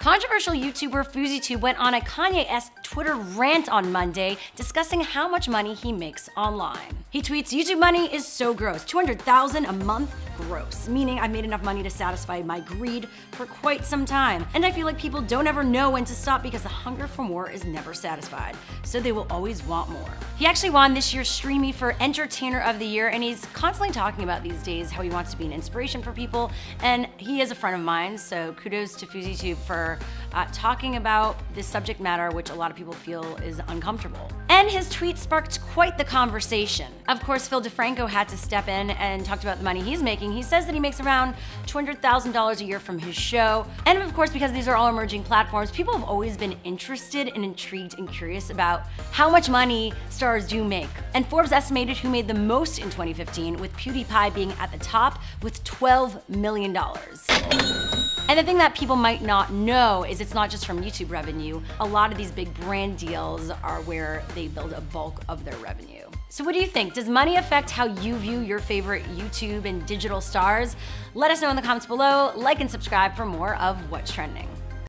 Controversial YouTuber FouseyTube went on a Kanye-esque Twitter rant on Monday discussing how much money he makes online. He tweets, YouTube money is so gross. 200,000 a month? Gross. Meaning I've made enough money to satisfy my greed for quite some time. And I feel like people don't ever know when to stop because the hunger for more is never satisfied. So they will always want more. He actually won this year's Streamy for Entertainer of the Year and he's constantly talking about these days how he wants to be an inspiration for people. And he is a friend of mine, so kudos to FouseyTube for uh, talking about this subject matter, which a lot of people feel is uncomfortable. And his tweet sparked quite the conversation. Of course, Phil DeFranco had to step in and talked about the money he's making. He says that he makes around $200,000 a year from his show. And of course, because these are all emerging platforms, people have always been interested and intrigued and curious about how much money stars do make. And Forbes estimated who made the most in 2015, with PewDiePie being at the top with $12 million. And the thing that people might not know is it's not just from YouTube revenue. A lot of these big brand deals are where they build a bulk of their revenue. So what do you think? Does money affect how you view your favorite YouTube and digital stars? Let us know in the comments below, like and subscribe for more of What's Trending.